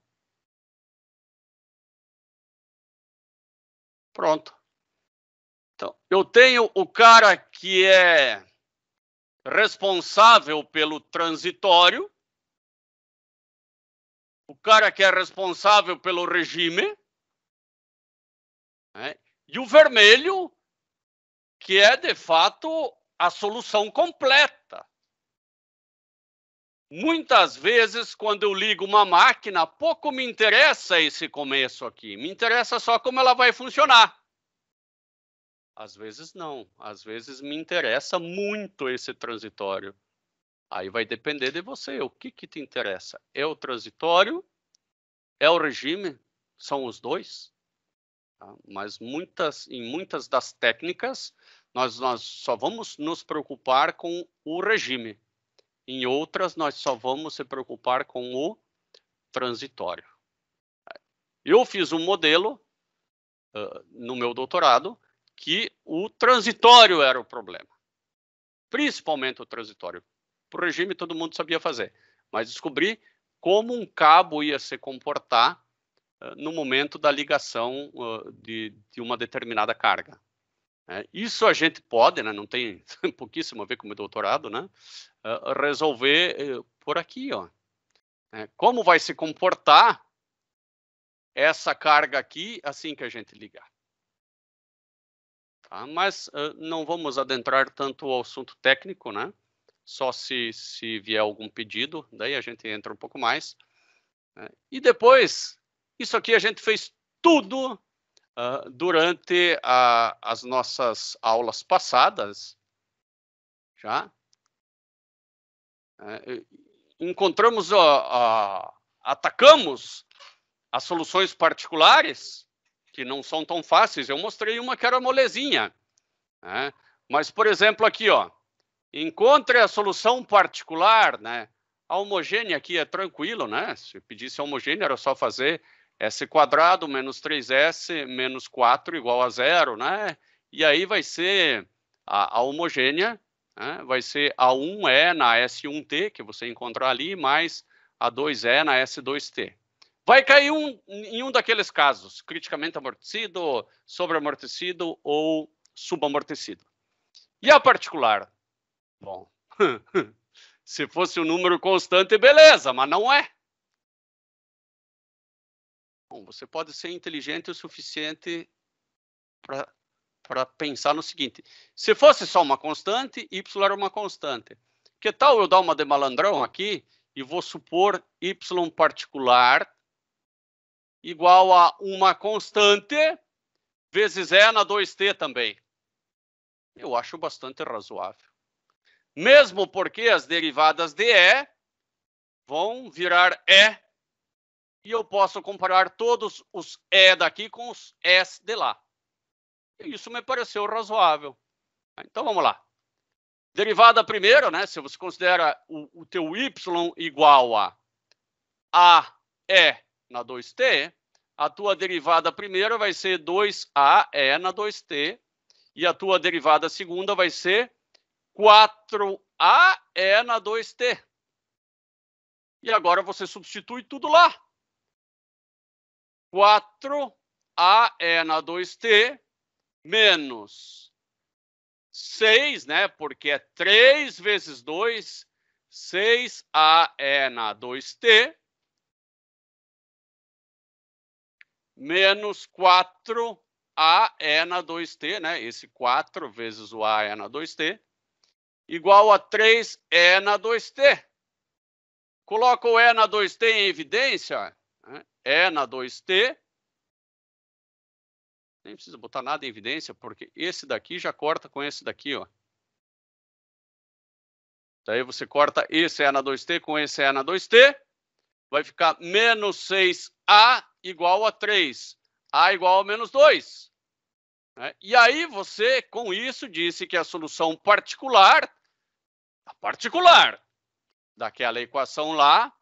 Pronto. Então, eu tenho o cara que é responsável pelo transitório, o cara que é responsável pelo regime, né? e o vermelho, que é de fato a solução completa. Muitas vezes, quando eu ligo uma máquina, pouco me interessa esse começo aqui, me interessa só como ela vai funcionar. Às vezes não. Às vezes me interessa muito esse transitório. Aí vai depender de você. O que, que te interessa? É o transitório? É o regime? São os dois? Tá? Mas muitas, em muitas das técnicas, nós, nós só vamos nos preocupar com o regime. Em outras, nós só vamos se preocupar com o transitório. Eu fiz um modelo uh, no meu doutorado que o transitório era o problema. Principalmente o transitório. Para o regime todo mundo sabia fazer, mas descobri como um cabo ia se comportar uh, no momento da ligação uh, de, de, uma determinada carga. É, isso a gente pode, né, não tem pouquíssimo a ver com o doutorado, né, uh, resolver eh, por aqui. Ó. É, como vai se comportar essa carga aqui assim que a gente ligar? Tá? Mas uh, não vamos adentrar tanto ao assunto técnico, né? Só se, se vier algum pedido, daí a gente entra um pouco mais. Né? E depois, isso aqui a gente fez tudo uh, durante a, as nossas aulas passadas, já. Uh, encontramos, atacamos as soluções particulares, que não são tão fáceis. Eu mostrei uma que era molezinha. Né? Mas, por exemplo, aqui, ó, encontre a solução particular, né? A homogênea aqui é tranquilo, né? Se pedisse homogênea, era só fazer S quadrado menos 3S menos 4 igual a zero, né? E aí vai ser a, a homogênea, né? vai ser a 1E na S1T, que você encontrar ali, mais a 2E na S2T. Vai cair um, em um daqueles casos, criticamente amortecido, sobreamortecido ou subamortecido. E a particular? Bom, se fosse um número constante, beleza, mas não é. Bom, você pode ser inteligente o suficiente para pensar no seguinte: se fosse só uma constante, y era uma constante. Que tal eu dar uma de malandrão aqui e vou supor y particular igual a uma constante vezes E na 2t também. Eu acho bastante razoável. Mesmo porque as derivadas de E vão virar E e eu posso comparar todos os E daqui com os S de lá. Isso me pareceu razoável. Então vamos lá. Derivada primeira, né? Se você considera o, o teu y igual a a e na 2t, a tua derivada primeira vai ser 2a e na 2t e a tua derivada segunda vai ser 4a e na 2t. E agora você substitui tudo lá. 4a e na 2t menos 6, né? Porque é 3 vezes 2, 6A é na 2T, menos 4A é na 2T, né? Esse 4 vezes o A é na 2T, igual a 3 E na 2T. Coloca o E na 2T em evidência, né? E na 2T nem precisa botar nada em evidência, porque esse daqui já corta com esse daqui, ó. Daí você corta esse E na 2T com esse E na 2T, vai ficar menos 6A igual a 3. A igual a menos 2. Né? E aí você, com isso, disse que a solução particular, a particular daquela equação lá,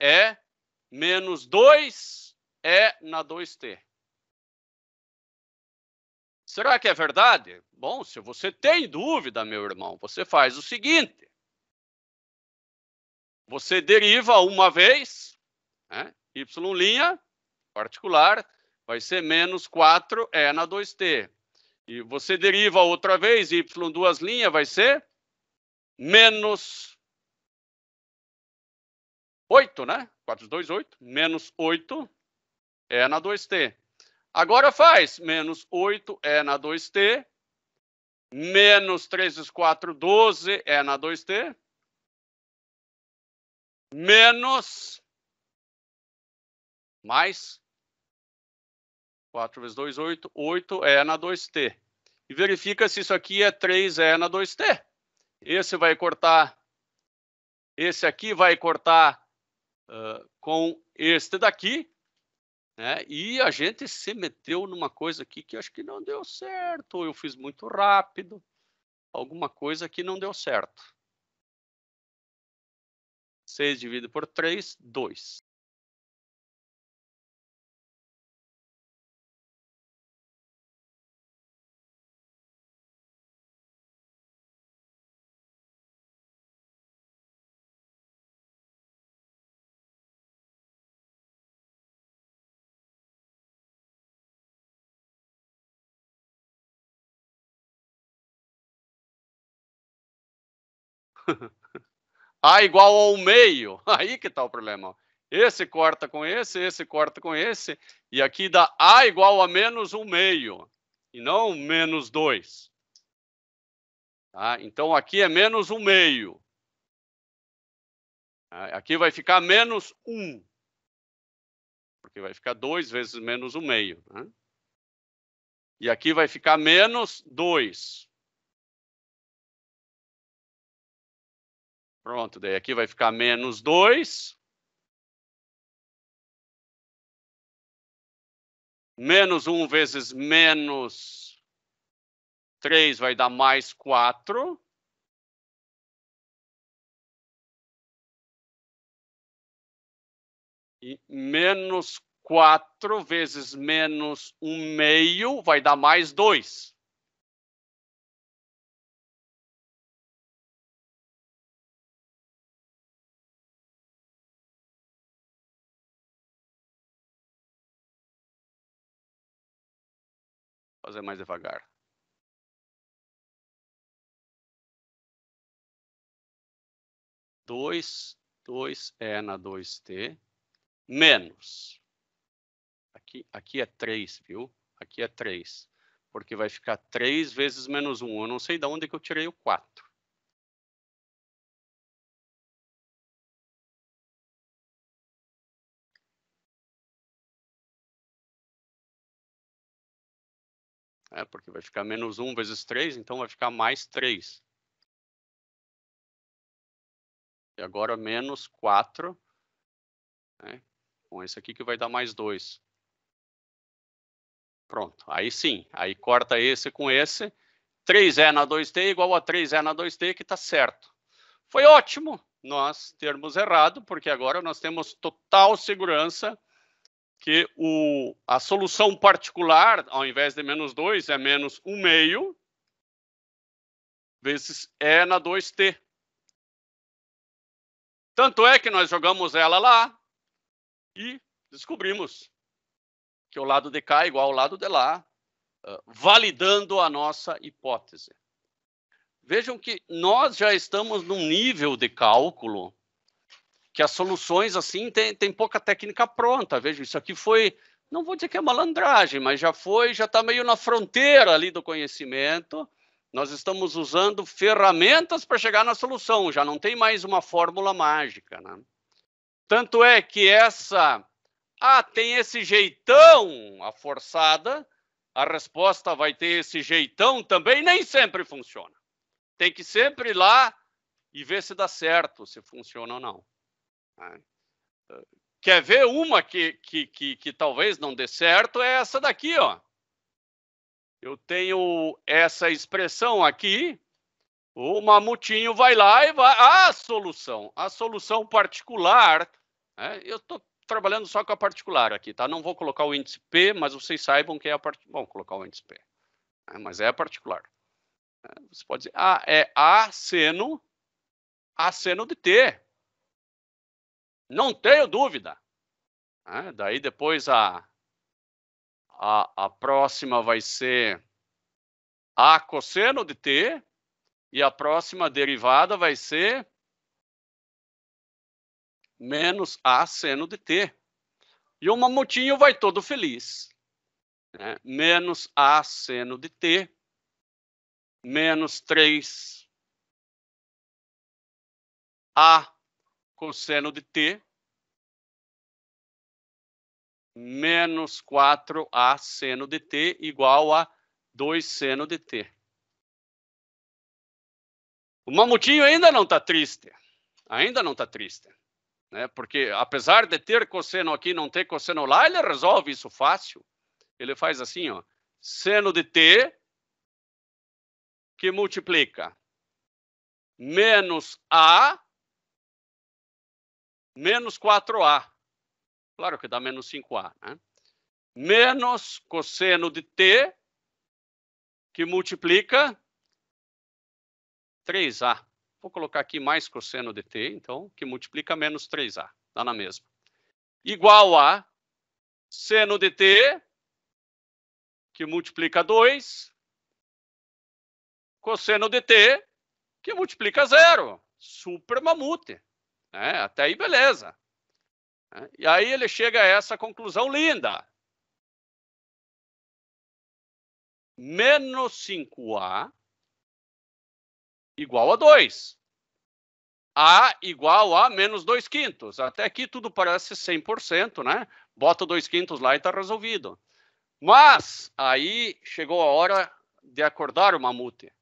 é menos 2 E na 2T. Será que é verdade? Bom, se você tem dúvida, meu irmão, você faz o seguinte: você deriva uma vez, né, y' particular, vai ser menos 4 e na 2t. E você deriva outra vez, y duas linhas, vai ser menos 8, né? 4, 2, 8. Menos 8 é na 2t. Agora faz menos 8 é na 2t, menos 3 vezes 4, 12 é na 2t, menos mais 4 vezes 2, 8, 8 é na 2t. E verifica se isso aqui é 3 é na 2t. Esse vai cortar, esse aqui vai cortar uh, com este daqui, né? E a gente se meteu numa coisa aqui que acho que não deu certo, eu fiz muito rápido, alguma coisa que não deu certo. 6 dividido por 3, 2. A igual ao meio. Aí que está o problema. Esse corta com esse, esse corta com esse. E aqui dá A igual a menos um meio. E não menos dois. Tá? Então, aqui é menos um meio. Tá? Aqui vai ficar menos um. Porque vai ficar dois vezes menos um meio. Né? E aqui vai ficar menos dois. Pronto, daí aqui vai ficar menos 2. Menos 1 vezes menos 3 vai dar mais 4. E menos 4 vezes menos 1 meio vai dar mais 2. Fazer mais devagar. Dois, dois é na 2t, menos. Aqui, aqui é 3, viu? Aqui é 3. Porque vai ficar 3 vezes menos 1. Eu não sei de onde que eu tirei o 4. Né? porque vai ficar menos 1 vezes 3, então vai ficar mais 3. E agora menos 4, né? com esse aqui que vai dar mais 2. Pronto, aí sim, aí corta esse com esse, 3E na 2T igual a 3E na 2T, que está certo. Foi ótimo nós termos errado, porque agora nós temos total segurança que o, a solução particular, ao invés de menos 2, é menos 1 meio, vezes E na 2T. Tanto é que nós jogamos ela lá e descobrimos que o lado de cá é igual ao lado de lá, validando a nossa hipótese. Vejam que nós já estamos num nível de cálculo que as soluções assim tem, tem pouca técnica pronta. Veja, isso aqui foi, não vou dizer que é malandragem, mas já foi, já está meio na fronteira ali do conhecimento. Nós estamos usando ferramentas para chegar na solução, já não tem mais uma fórmula mágica. Né? Tanto é que essa, ah, tem esse jeitão, a forçada, a resposta vai ter esse jeitão também, nem sempre funciona. Tem que sempre ir lá e ver se dá certo, se funciona ou não. Né? Quer ver uma que, que, que, que talvez não dê certo? É essa daqui, ó. Eu tenho essa expressão aqui, o mamutinho vai lá e vai. A solução, a solução particular. Né? Eu estou trabalhando só com a particular aqui, tá? Não vou colocar o índice P, mas vocês saibam que é a part... Vamos colocar o índice P. Né? Mas é a particular. Você pode dizer, ah, é A seno, A seno de T. Não tenho dúvida. Né? Daí depois a, a, a próxima vai ser A cosseno de T. E a próxima derivada vai ser menos A seno de T. E o mamutinho vai todo feliz. Né? Menos A seno de T, menos 3 A cosseno de T, menos 4A seno de T igual a 2 seno de T. O mamutinho ainda não está triste. Ainda não está triste né? Porque apesar de ter cosseno aqui não ter cosseno lá, ele resolve isso fácil. Ele faz assim, ó, seno de t que multiplica menos a menos 4a. Claro que dá menos 5a, né? Menos cosseno de t que multiplica 3a. Vou colocar aqui mais cosseno de t, então, que multiplica menos 3a. Dá na mesma. Igual a seno de t, que multiplica 2, cosseno de t, que multiplica zero. Super mamute. É, até aí, beleza. É, e aí ele chega a essa conclusão linda. Menos 5a igual a 2. A igual a menos 2 quintos. Até aqui tudo parece 100%, né? Bota 2 quintos lá e está resolvido. Mas aí chegou a hora de acordar o mamute.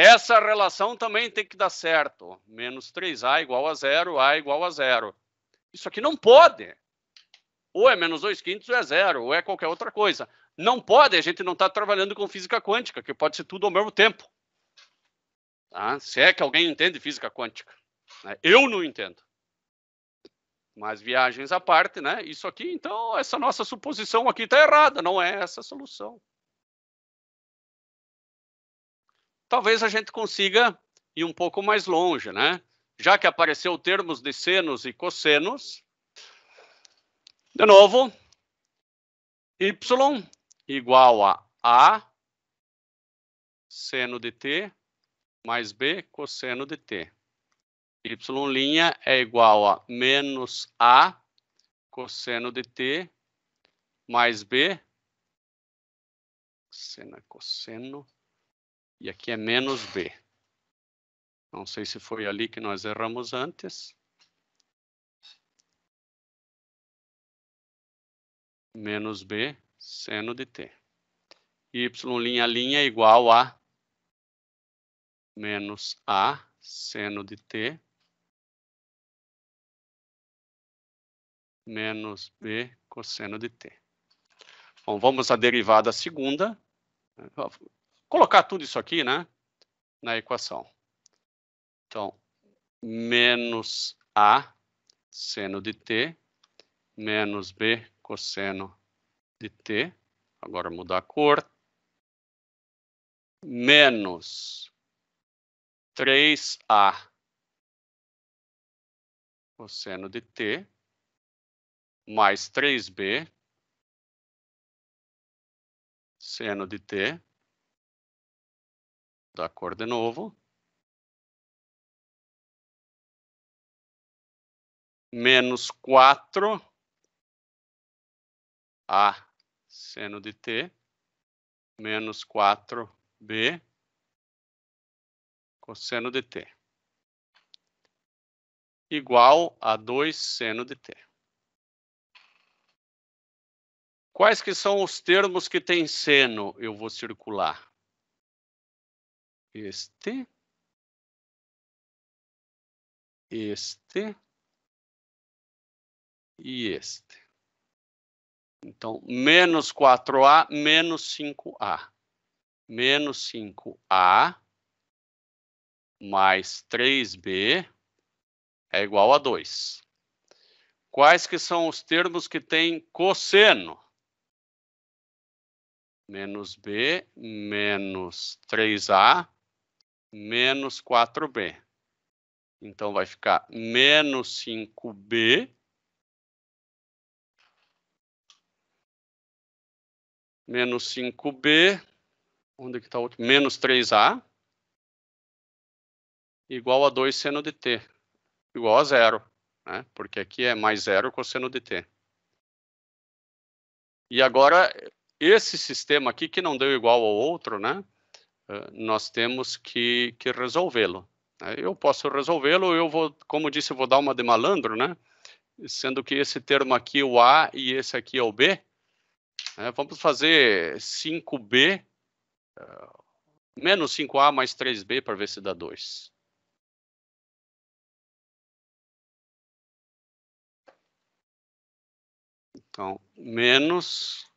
Essa relação também tem que dar certo. Menos 3A igual a zero, A igual a zero. Isso aqui não pode. Ou é menos 2 quintos ou é zero, ou é qualquer outra coisa. Não pode, a gente não está trabalhando com física quântica, que pode ser tudo ao mesmo tempo. Tá? Se é que alguém entende física quântica. Né? Eu não entendo. Mas viagens à parte, né? Isso aqui, então, essa nossa suposição aqui está errada, não é essa a solução. Talvez a gente consiga ir um pouco mais longe, né? Já que apareceu termos de senos e cossenos, de novo, y igual a a seno de t mais b cosseno de t. y' é igual a menos a cosseno de t mais b seno é cosseno e aqui é menos b. Não sei se foi ali que nós erramos antes. Menos b seno de t. y' é igual a menos A seno de t menos B cosseno de t. Bom, vamos à derivada segunda. Colocar tudo isso aqui, né, na equação. Então, menos A seno de t menos B cosseno de t. Agora mudar a cor. Menos 3A cosseno de t mais 3b seno de t da cor de novo menos 4 a seno de t menos 4b cosseno de t igual a 2 seno de t. Quais que são os termos que têm seno? Eu vou circular. Este. Este. E este. Então, menos 4A, menos 5A. Menos 5A mais 3B é igual a 2. Quais que são os termos que têm cosseno? Menos B menos 3A menos 4B. Então, vai ficar menos 5B menos 5B, onde é que está o outro? Menos 3A, igual a 2 seno de t, igual a zero, né? Porque aqui é mais zero cosseno de t. E agora, esse sistema aqui, que não deu igual ao outro, né? Nós temos que, que resolvê-lo. Né? Eu posso resolvê-lo, eu vou, como disse, vou dar uma de malandro, né? Sendo que esse termo aqui, o A, e esse aqui é o B, é, vamos fazer 5B, uh, eh, menos 5A mais 3B para ver se dá 2. Então, menos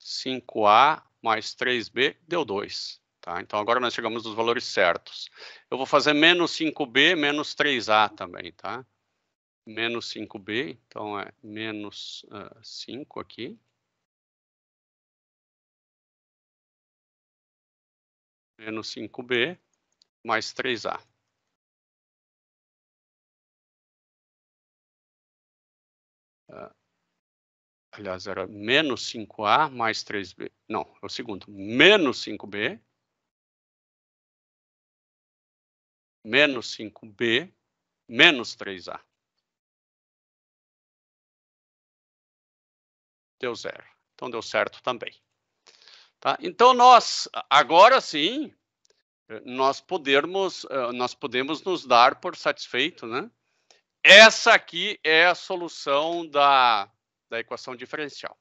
5A mais 3B deu 2. Tá? Então, agora nós chegamos nos valores certos. Eu vou fazer menos 5B, menos 3A também, tá? Menos 5B, então é menos uh, 5 aqui. menos 5B mais 3A. Aliás, era menos 5A mais 3B. Não, é o segundo. Menos 5B. Menos 5B menos 3A. Deu zero. Então, deu certo também. Tá? Então, nós, agora sim, nós podemos, eh, nós podemos nos dar por satisfeito, né? Essa aqui é a solução da, da equação diferencial.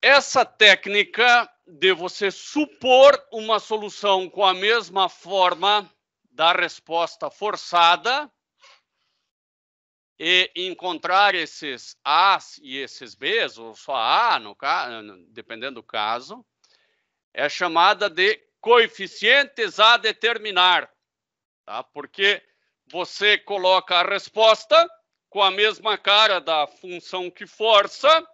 Essa técnica de você supor uma solução com a mesma forma da resposta forçada e encontrar esses A's e esses B's, ou só A, no, dependendo do caso, é chamada de coeficientes a determinar, tá? porque você coloca a resposta com a mesma cara da função que força,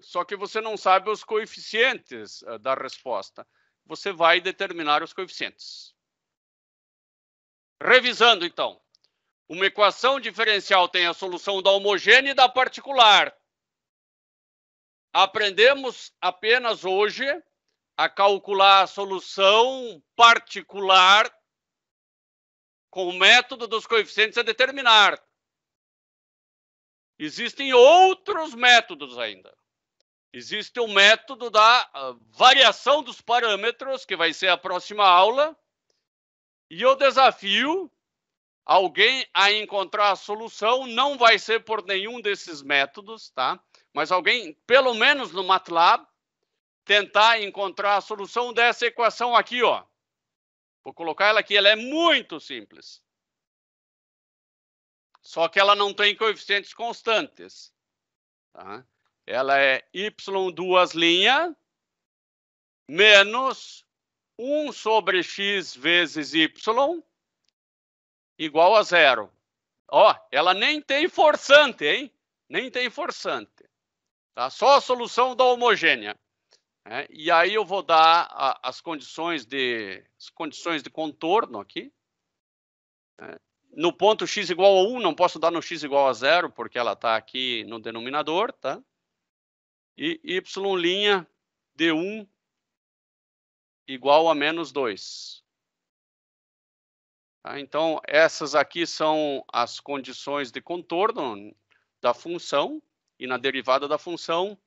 só que você não sabe os coeficientes eh, da resposta. Você vai determinar os coeficientes. Revisando, então. Uma equação diferencial tem a solução da homogênea e da particular. Aprendemos apenas hoje a calcular a solução particular com o método dos coeficientes a determinar. Existem outros métodos ainda. Existe o método da ah, variação dos parâmetros, que vai ser a próxima aula. E o desafio alguém a encontrar a solução não vai ser por nenhum desses métodos, tá? mas alguém, pelo menos no MATLAB, tentar encontrar a solução dessa equação aqui, ó. Vou colocar ela aqui, ela é muito simples. Só que ela não tem coeficientes constantes. Tá? Ela é y duas linhas menos 1 sobre x vezes y igual a zero. Ó, ela nem tem forçante, hein? Nem tem forçante. Tá? Só a solução da homogênea. É, e aí eu vou dar a, as condições de as condições de contorno aqui. É, no ponto x igual a 1, não posso dar no x igual a zero, porque ela está aqui no denominador, tá? E y' de 1 igual a menos 2. Tá? Então, essas aqui são as condições de contorno da função e na derivada da função,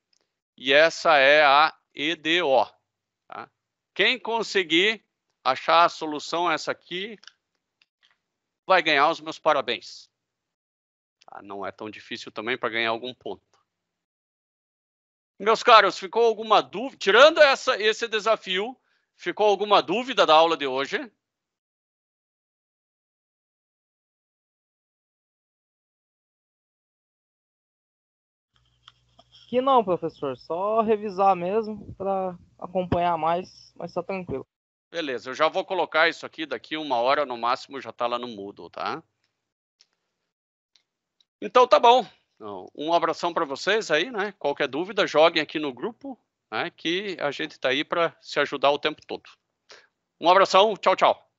e essa é a EDO. Tá? Quem conseguir achar a solução essa aqui, vai ganhar os meus parabéns. Tá? Não é tão difícil também para ganhar algum ponto. Meus caros, ficou alguma dúvida? Tirando essa, esse desafio, ficou alguma dúvida da aula de hoje? Que não, professor. Só revisar mesmo para acompanhar mais, mas tá tranquilo. Beleza, eu já vou colocar isso aqui, daqui uma hora no máximo já está lá no Moodle, tá? Então tá bom. Um abração para vocês aí, né? Qualquer dúvida, joguem aqui no grupo, né? Que a gente está aí para se ajudar o tempo todo. Um abração, tchau, tchau.